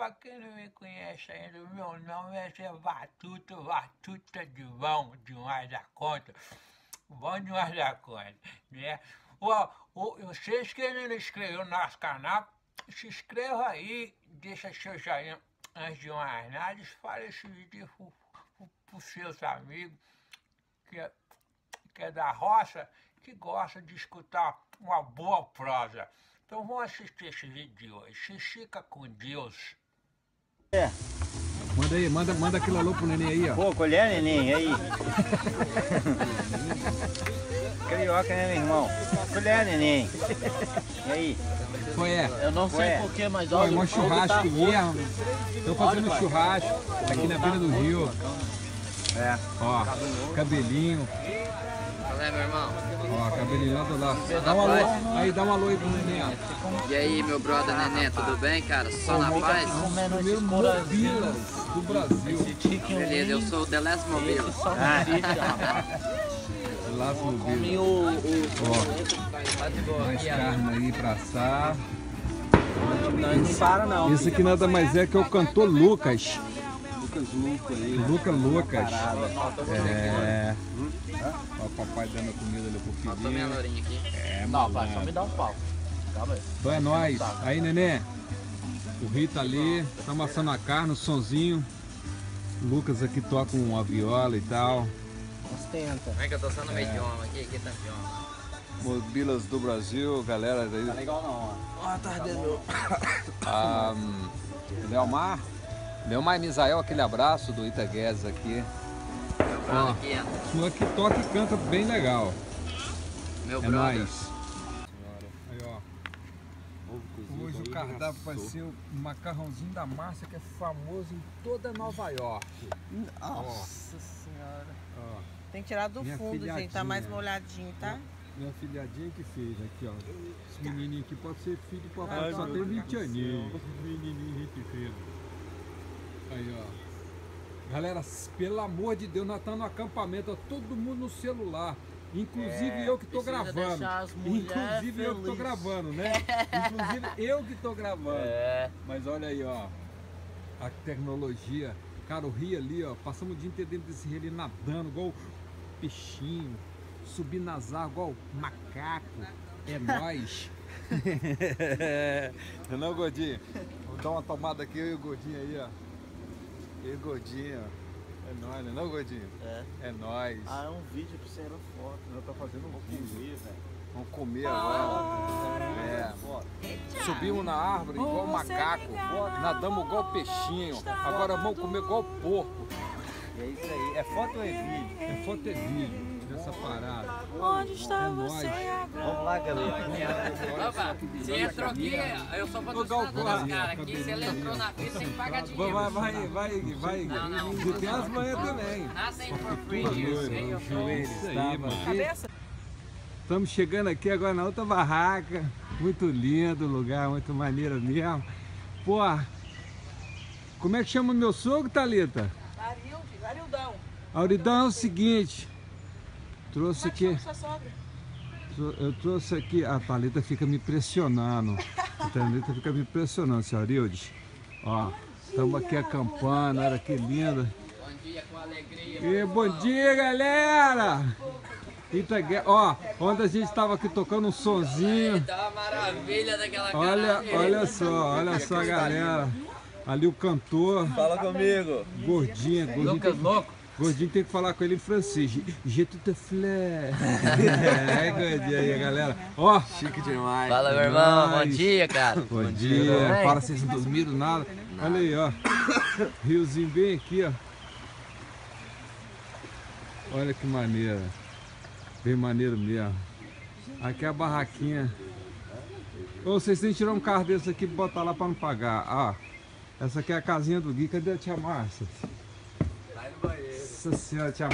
pra quem não me conhece ainda, meu nome é Zé Batuta, Batuta de bom demais da conta. Bom demais da conta, né? Vocês que ainda não inscreveram no nosso canal, se inscreva aí, deixa seu joinha antes de mais nada, espalha esse vídeo pro, pros seus amigos que é, que é da roça, que gosta de escutar uma boa prosa. Então vamos assistir esse vídeo de hoje. Se fica com Deus. Manda aí, manda, manda aquilo alô pro neném aí, ó. Pô, colher, neném, aí. Carioca, né, meu irmão? Colher, neném. E aí? Qual é? Eu não sei Ué. porquê, mas Ó, olha, um o fogo tá churrasco mesmo. Estão fazendo churrasco aqui na beira do rio. É. Ó, cabelinho. Olha, meu irmão. Ó, cabelinho lá do lado. Dá um alô, aí dá um alô aí pro neném, ó. E aí, meu brother Nenê, tudo bem, cara? Só na paz? Primeiro. Mobilas do Brasil. Beleza, eu sou o Deles Mobile. Ah, Lá Mobilas. o, o, Ó, mais carne aí pra assar. não, não para não. Esse aqui nada mais é que é o cantor Lucas. Lucas Luco aí. Lucas Lucas. É. Ó, o papai dando a comida ali pro Faltou minha filhinho. lourinha aqui. É, Não, pai, só me dá um pau. Calma aí. Então é nóis. Aí, neném. O Rita ali, tá amassando a carne, o sonzinho. O Lucas aqui toca uma viola e tal. Ostenta. Como é que eu tô sendo meio idioma aqui? Aqui tá idioma. Mobilas do Brasil, galera Tá aí. legal não, ó. Ah, tá ardendo. Ah, Leomar. Leomar e Misael, aquele abraço do Ita Guedes aqui. Meu brother Ó. aqui, ó. Sua que toca e canta bem legal. Meu É brother. nóis. Aí, ó. Hoje o cardápio vai ser o macarrãozinho da massa que é famoso em toda Nova York. Nossa senhora. Ó, Tem que tirar do Minha fundo, gente. Tá mais filhadinha. molhadinho, tá? minha filhadinha que fez aqui, ó. Esse menininho aqui pode ser filho do papai, Ai, só tem Deus 20 aninhos. Menininho gente fina. Aí, ó. Galera, pelo amor de Deus, nós estamos no acampamento, ó, todo mundo no celular. Inclusive eu que tô gravando. Inclusive eu que tô gravando, né? Inclusive eu que tô gravando. É. Mas olha aí, ó. A tecnologia. Cara, o rio ali, ó. Passamos o dia inteiro dentro desse rio ali nadando, igual peixinho. Subindo nas águas, igual macaco. É nóis. não, Godinho? Vou dar uma tomada aqui, eu e o Godinho aí, ó. E Godinho. É nóis, né? Não, Godinho? É. É nóis. Ah, é um vídeo pra você era foto. Eu tô fazendo um vídeo. comer, velho. Vamos comer agora. É. Subimos na árvore igual macaco. Nadamos igual peixinho. Agora vamos comer igual porco. é isso aí. É foto ou é vídeo? É foto e vídeo dessa parada. Onde está É você agora? Vamos lá, galera. Opa, você entrou aqui, eu sou patrocinador das caras aqui. Se ele entrou na fila, tem que pagar dinheiro. Vai, vai, vai, vai. Não, não. E tem as manhas também. Nothing for free your Joelho, bills. isso aí, mano. Cabeça? Estamos chegando aqui agora na outra barraca. Muito lindo o lugar, muito maneiro mesmo. Pô, como é que chama meu sogro, Thalita? Arilde, Arildão. Auridão é o seguinte. Trouxe aqui. Eu trouxe aqui, a Thalita fica me pressionando. A Thalita fica me pressionando, senhor. Ó, estamos aqui acampando, olha que linda. Bom dia com alegria. E bom dia, galera! Itague... Ó, ontem a gente estava aqui tocando um sonzinho. Tá uma maravilha daquela Olha, cara. olha só, olha só, galera. Ali o cantor, Fala comigo. gordinho, gordinho. Lucas louco. Gordinho tem que falar com ele em francês. Je te fleur. É, gordinho aí, galera. Ó, chique demais. Fala, meu irmão. Bom dia, cara. Bom dia. Para, vocês não dormiram nada. Olha aí, ó. Riozinho bem aqui, ó. Olha que maneira. Bem maneiro mesmo. Aqui é a barraquinha. Ô, vocês têm que tirar um carro desse aqui e botar lá pra não pagar. Ah, essa aqui é a casinha do Gui. Cadê a tia Márcia? Nossa senhora, tia.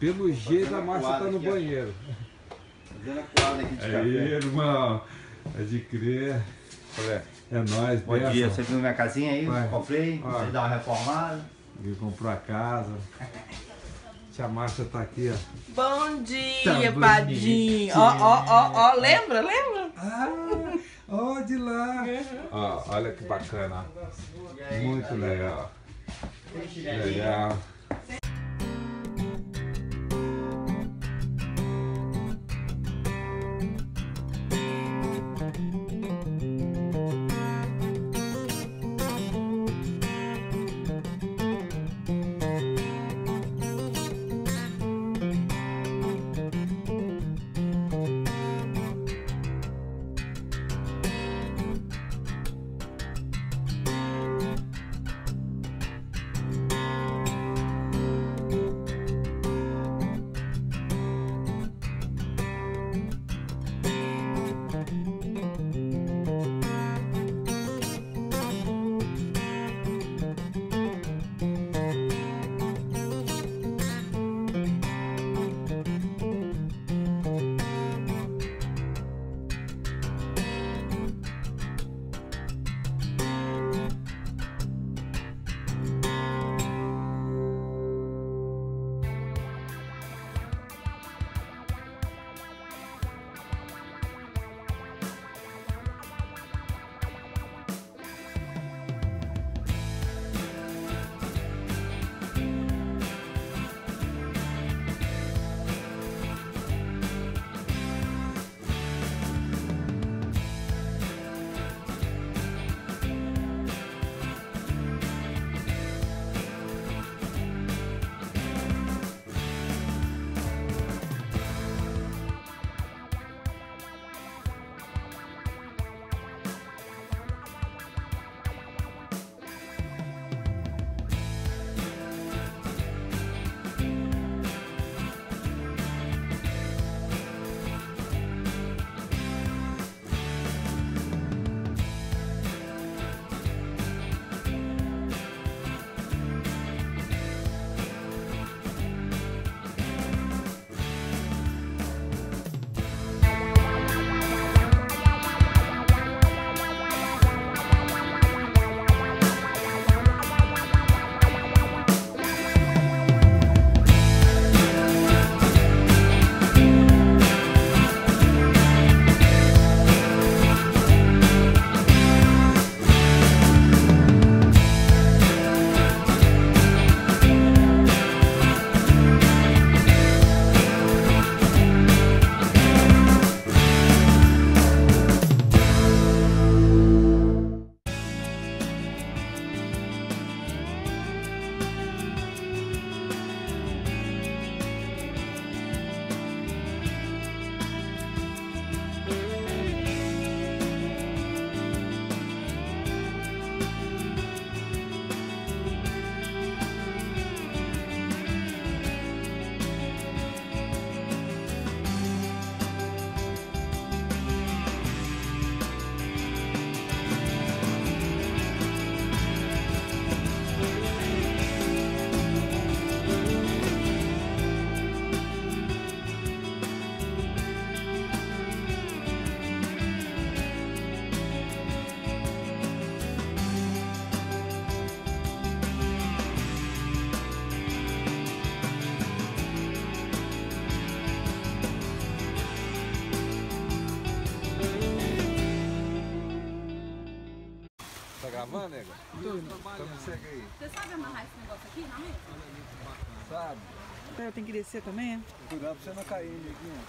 Pelo jeito a Márcia tá no banheiro. Fazendo a aqui de Aí, café. irmão. Pode crer. Olha, É nóis, Bom dia, benção. você viu minha casinha aí? Vai. Comprei, você dá uma reformada. Ele comprou a casa. Tia Márcia tá aqui, ó. Bom dia, Tá Padinho. Ó, ó, ó, ó. Lembra, lembra? Ah, Ó, de lá. Ó, olha que bacana. Muito legal. Legal. Tá gravando, nega? Então me segue aí. Você sabe amarrar esse negócio aqui na mesa? Sabe? Eu tenho que descer também, é? Cuidado pra você não cair, neguinho.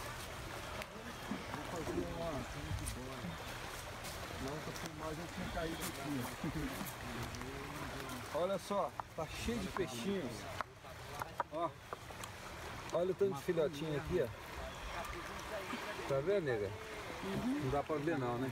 Vou fazer uma cena de bola. Outra filmagem eu tinha caído aqui. Olha só, tá cheio de peixinhos. Ó. Olha o tanto de filhotinho aqui, ó. Tá vendo, nega? Não dá pra ver não, né?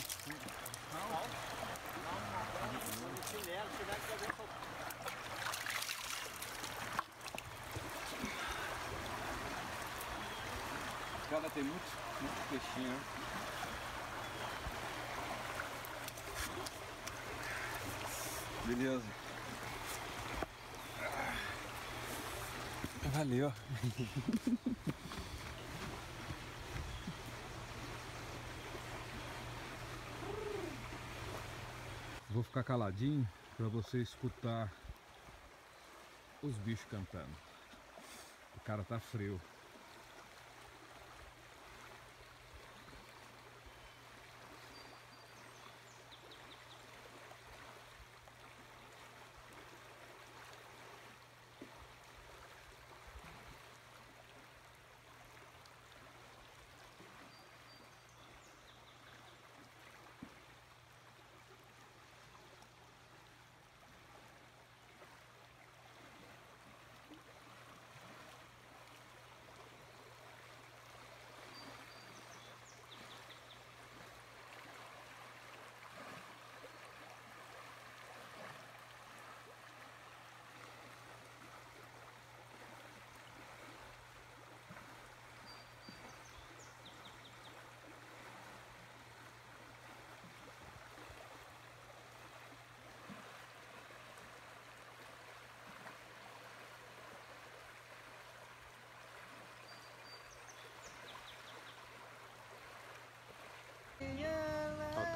Acelera, chegar aqui agora pra... Cara, tem muito, muito peixinho, né? Beleza. Valeu. ficar caladinho para você escutar os bichos cantando. O cara tá frio.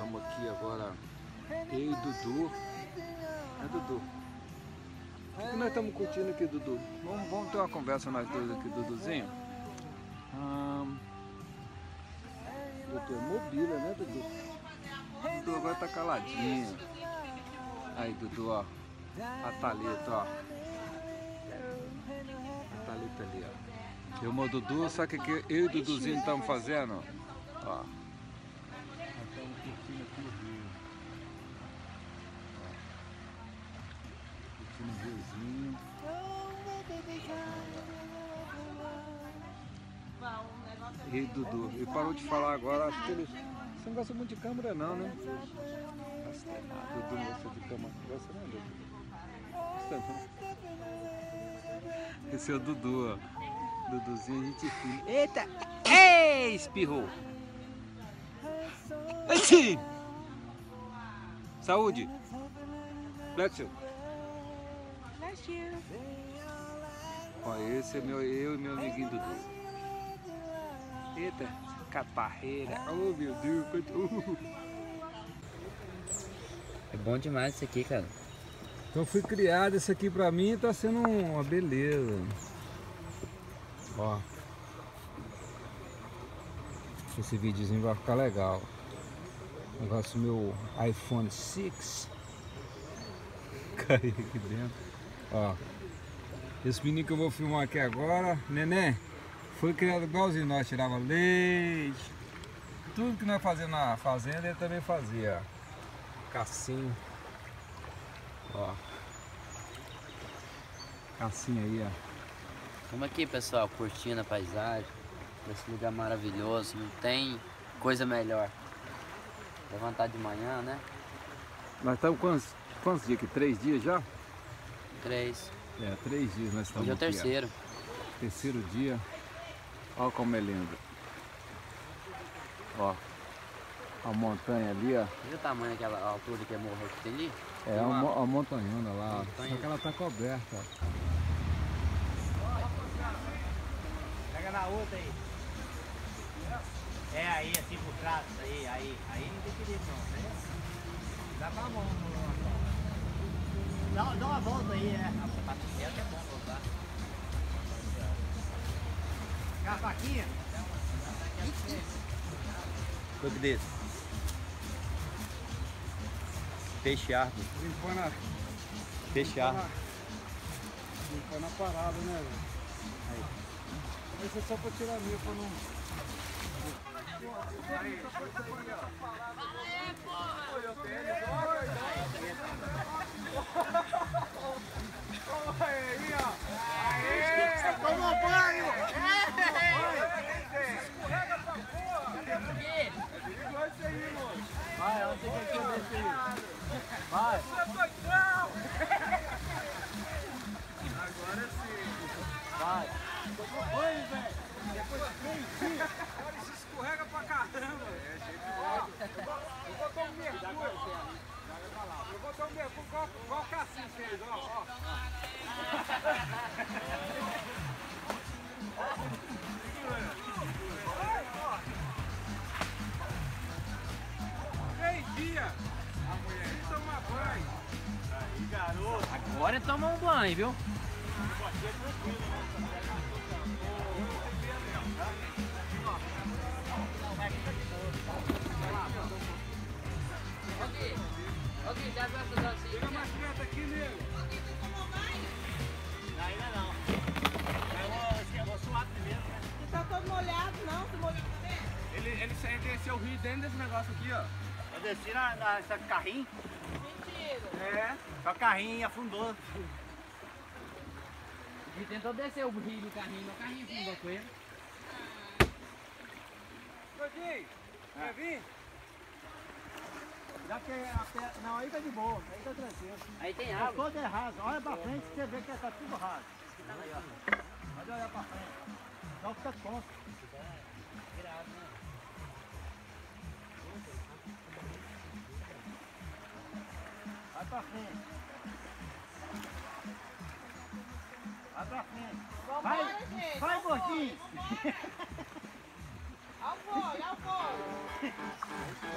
Estamos aqui agora, eu e Dudu. É Dudu. O que nós estamos curtindo aqui, Dudu? Vamos, vamos ter uma conversa nós dois aqui, Duduzinho? Hum, Dudu é mobília, né, Dudu? Dudu agora tá caladinho. Aí, Dudu, ó. A Thalita, ó. A Thalita ali, ó. Eu, meu Dudu, sabe o que eu e o Duduzinho estamos fazendo? Ó. E Dudu, ele parou de falar agora, acho que ele. Você não gosta muito de câmera não, né? Dudu gosta de câmera. Gosta não, Dudu? Gosta não. Esse é o Dudu, ó. Duduzinho, a gente fina. Eita! Ei, espirrou! Assim! Saúde! Bless you. Bless you. Ó, esse é meu, eu e meu amiguinho Dudu. Eita, caparreira. Oh, meu Deus. quanto- uh. É bom demais isso aqui, cara. Então fui criado, esse aqui pra mim tá sendo uma beleza. Ó. Esse videozinho vai ficar legal. Negócio meu iPhone 6. Caiu aqui dentro. Ó. Esse menino que eu vou filmar aqui agora, neném, foi criado igualzinho nós, tirava leite. Tudo que nós fazíamos na fazenda ele também fazia. Cassinho. Ó. Cassinha aí, ó. Vamos aqui, pessoal, curtindo a paisagem. Esse lugar maravilhoso. Não tem coisa melhor. Levantar de manhã, né? Nós estamos quantos, quantos dias aqui? Três dias já? Três. É, três dias nós estamos Hoje é o aqui, terceiro. Terceiro dia. Olha como é lindo. Ó. A montanha ali, ó. Olha o tamanho daquela altura que é morro que tem ali. É Tem a, uma- a montanhona lá. Montanha. Só que ela tá coberta. Pega na outra aí. É aí, assim por trás, aí, aí, aí não tem perigo não, né? Dá pra mão, dá, dá uma volta aí, é. A sapatinha é bom voltar. Quer a faquinha? Clube desse. Peixe árvore. Limpando a, Peixe árvore. limpando a parada, né, velho? Esse é só pra tirar meio pra não. Tomou banho! Vai, onde você quer que eu desça aí? Vai! Vai! Tomou banho, velho! Depois de três dias! Olha, isso escorrega pra caramba! É, gente, eu vou botar um mergulho! Eu vou botar um mergulho vocês, ó, ó. A mulher nem toma banho. Aí, garoto. Agora toma um banho, viu? Ok, já vai fazer assim. Chega mais perto aqui nele. Ainda não. Eu primeiro, né? Você tá todo molhado, não? Você molhou também? Ele, ele, ele desceu o rio dentro desse negócio aqui, ó. Desci na, na essa carrinho. Mentira. É. Só carrinho afundou. Ele tentou descer o rio do carrinho, o carrinho afundou com ele. Gordinho, quer vir? Já que a pé... Não, aí tá de boa, aí tá tranquilo. Aí tem Tá água. todo é raso. Olha pra frente que você vê que tá tudo raso. Ó. Pode olhar pra frente. Só fica tonto. Vai pra frente. Vai pra frente. Vambora, Vai, gente. vai gordinho. Ao fogo, ao.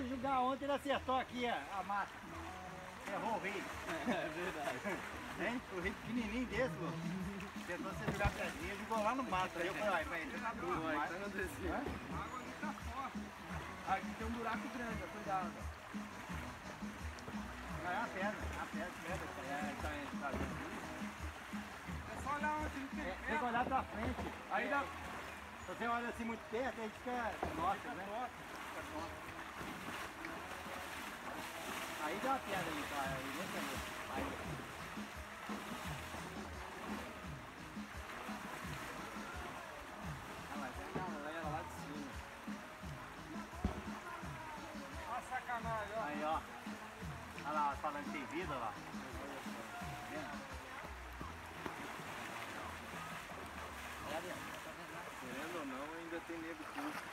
Foi jogar ontem, ele acertou aqui a, a massa. Errou o rio. É verdade. Hein? O rio pequenininho desse, pô. Tentou você jogar pedrinha, jogou lá no mato. Aí eu falei, ai, vai, você tá doido. Vai, tá acontecendo. A água ali tá forte. Aqui tem um buraco grande, cuidado. Vai, é uma pedra, é uma pedra, pedra. É, tá, tá vendo? É só olhar onde tem É, tem que olhar pra frente. Aí dá. Se você olha assim muito perto, a gente fica. Nossa, né? Fica tonto. Aí dá uma pedra ali, cara. Aí vem também. Aí. Ah, mas tem uma galera lá de cima. Olha a sacanagem, ó. Aí, ó. Olha lá, falando que tem vida lá. Querendo ou não, ainda tem nego curto.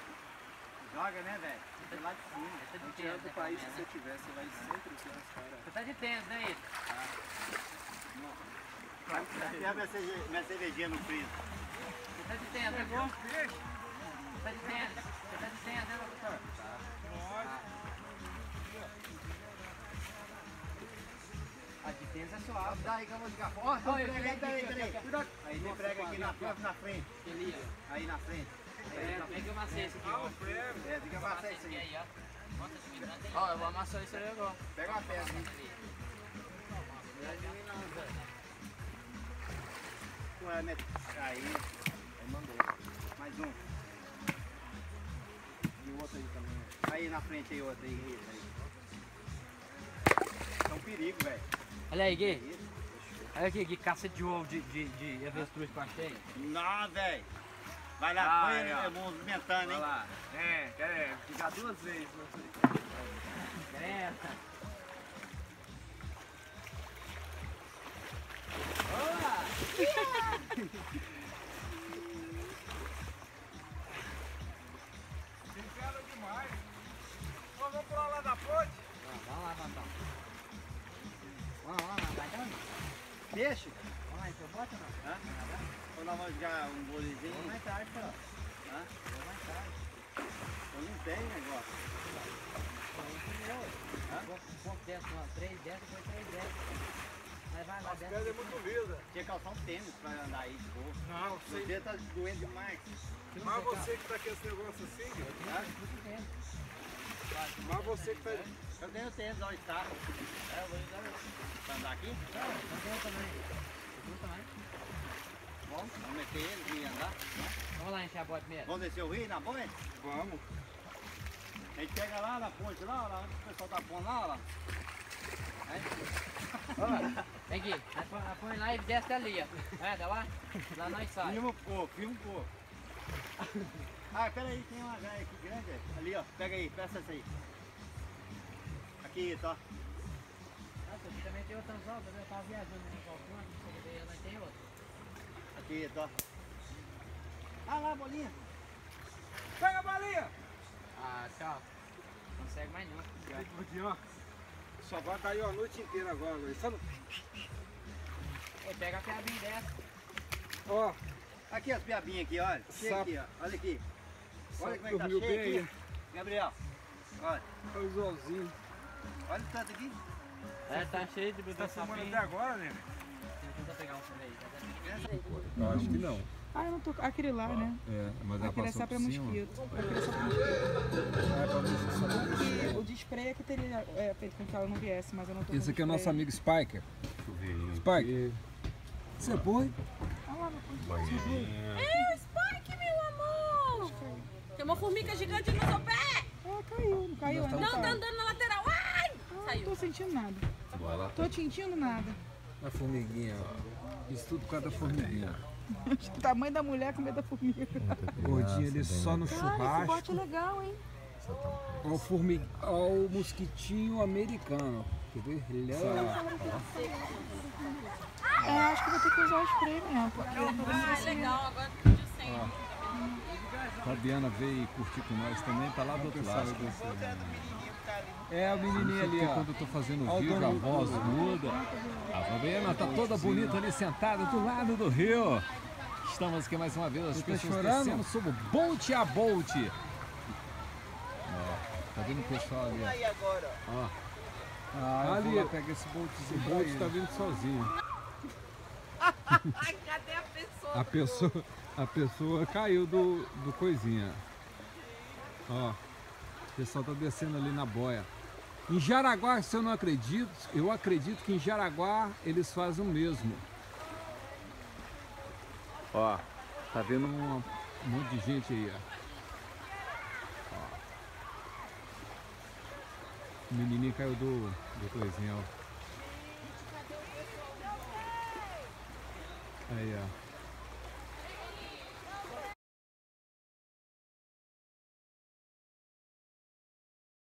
Joga, né, velho? Tem lá de cima. Não adianta o país que você tiver, você vai sempre ter os caras. Você tá de tênis, né, Ito? Tem a minha cerve- minha cervejinha no freezer. Você tá de tênis, né, um peixe? Você tá de tênis. Você tá de tênis, né, doutor? A de tênis é suave. Dá aí que eu vou ligar. Ó, prego aí, peraí, Cuidado. Aí tem prego aqui na frente, na frente. Ali, Aí na frente. É, que amassar esse aqui, Ah, ó. o prego. É, que amassar isso aí. ó. Eu vou amassar isso aí agora. Pega uma pedra. hein? Ué, met- Aí. Aí mandou. Mais um. E o outro aí também. Aí na frente aí, outro aí. aí. É um perigo, velho. Olha aí, Gui. Olha aqui, Gui, caça de ovo de, de, de avestruz que eu achei. Não, velho. Vai lá, põe ele é, movimentando, Olha hein? lá. É, é, ficar duas vezes. né? Essa. Tem pedra demais. Vamos pular lá da ponte? Vamos lá, Vantão. Vamos lá, vai dando. Peixe? Vamos lá, então bota não. Hã? Nós vamos jogar um bolezinho? Vamos mais tarde, pô. Hã? Vamos mais tarde. Eu não tenho negócio. Um pouco desce, uma, três desce, depois três desce. Aí vai lá, A desce. pedra é muito lisa. Tinha que calçar um tênis pra andar aí de boa. Não, sei. dedo tá doendo demais. Mas você que tá com esse negócio assim, Hã? mas você que tá. Eu tenho tênis, onde está? É, eu vou usar pra andar aqui? Não tem também. Tem também. Bom, vamos meter ele e andar. descer a boia primeiro? Vamos descer o rio na boia? Vamos. A gente pega lá na ponte, lá, lá onde o pessoal tá pondo lá, lá. Ô, Vem aqui, põe- lá e desce ali, ó. É, dá lá? Lá nós sai. Filma um pouco, filma um pouco. Ah, pera aí, tem uma velha aqui grande. Ali, ó. Pega aí, peça essa aí. Aqui, tá? Nossa, aqui também tem outra volta, né? Eu tava viajando no balcão, nós tem outra. Aqui, tá? Ah lá, bolinha. Pega a balinha! Ah, tchau. Não consegue mais não. Aqui, ó. Só vai cair a noite inteira agora, Luiz. Só no- Ô, pega a piadinha dessa. Ó, Aqui as piabinhas aqui, olha. Cheia aqui, ó. Olha aqui. Olha Sapo como é que tá cheio aqui. Gabriel. Olha. olha o Zolzinho. Olha o tanto aqui. É, tá cheio de bebê Tá filmando até agora, né? Tenta pegar um filme aí. Eu acho que não. Ah, eu não tô. Aquele lá, né? É, mas ela Aquele é só pra mosquito. Aquele é só pra mosquito. É, o de spray é que teria é, feito com que ela não viesse, mas eu não tô Esse com aqui é o nosso amigo Spiker. Spiker. Você é boi? É o Spike, meu amor! Tem uma formiga gigante no seu pé! Ah, caiu, não caiu ainda. Não, tá. tá andando na lateral. Ai! Ah, não tô sentindo nada. Tô sentindo nada. A formiguinha, ó. Isso tudo por causa da formiguinha. O tamanho da mulher com medo da formiga. Gordinha ali só no Cara, esse churrasco. bote é legal, hein? Olha o, formig... Olha o mosquitinho americano. Quer ver? Ele é... É, acho que vou ter que usar o spray mesmo, porque Ah, legal, agora sem. Fabiana veio curtir com nós também, tá lá do outro lado. É a menininha ali, ó. Quando eu tô fazendo o vídeo, a voz muda. A Fabiana tá toda bonita ali, sentada do lado do rio. Estamos aqui mais uma vez, as Você tá pessoas chorando? descendo sobre o Bolt a Bolt. Ó, tá vendo o pessoal ali, ó. Aí agora, ó. Ó, Ah, ali, pega esse boltzinho. o bote tá vindo sozinho. Cadê a pessoa? A pessoa, a pessoa caiu do, do coisinha. Ó, o pessoal tá descendo ali na boia. Em Jaraguá, se eu não acredito, eu acredito que em Jaraguá eles fazem o mesmo. Ó, tá vendo um, um monte de gente aí, ó. Ó. O menininho caiu do, do coisinha, ó. Aí, ó.